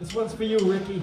This one's for you, Ricky.